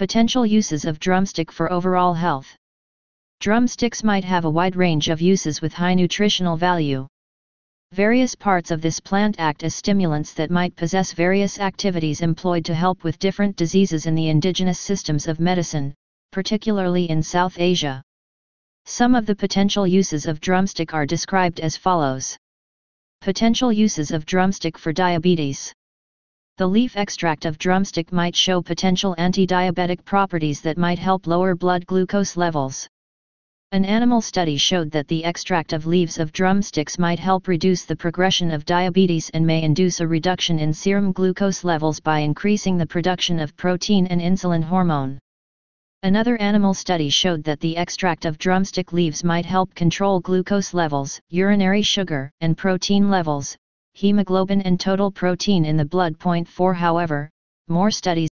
Potential uses of drumstick for overall health. Drumsticks might have a wide range of uses with high nutritional value. Various parts of this plant act as stimulants that might possess various activities employed to help with different diseases in the indigenous systems of medicine, particularly in South Asia. Some of the potential uses of drumstick are described as follows. Potential uses of drumstick for diabetes. The leaf extract of drumstick might show potential anti-diabetic properties that might help lower blood glucose levels. An animal study showed that the extract of leaves of drumsticks might help reduce the progression of diabetes and may induce a reduction in serum glucose levels by increasing the production of protein and insulin hormone. Another animal study showed that the extract of drumstick leaves might help control glucose levels, urinary sugar, and protein levels, hemoglobin and total protein in the blood. Point 4 However, more studies